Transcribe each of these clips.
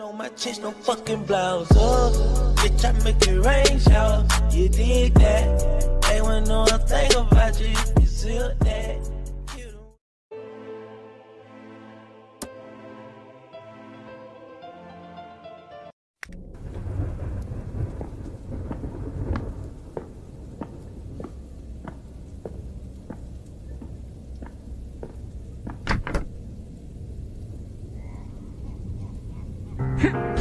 No, my chest, no fucking blouse. Oh, bitch, I make it rain shower. You did that. They wanna know a thing about you. Huh?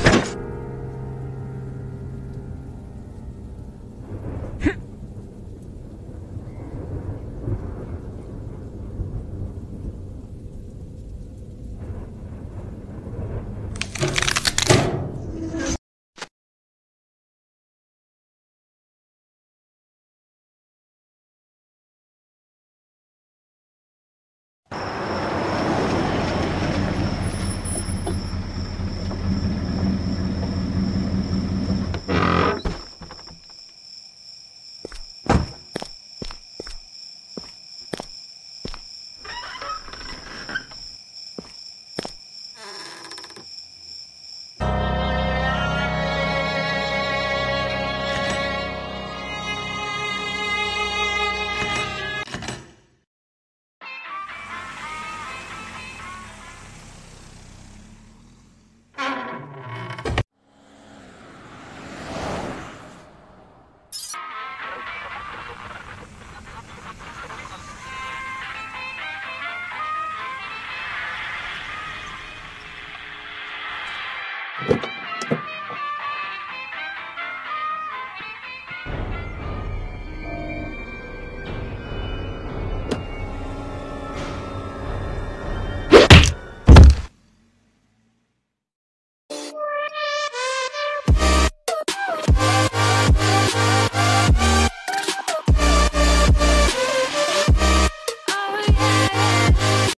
you.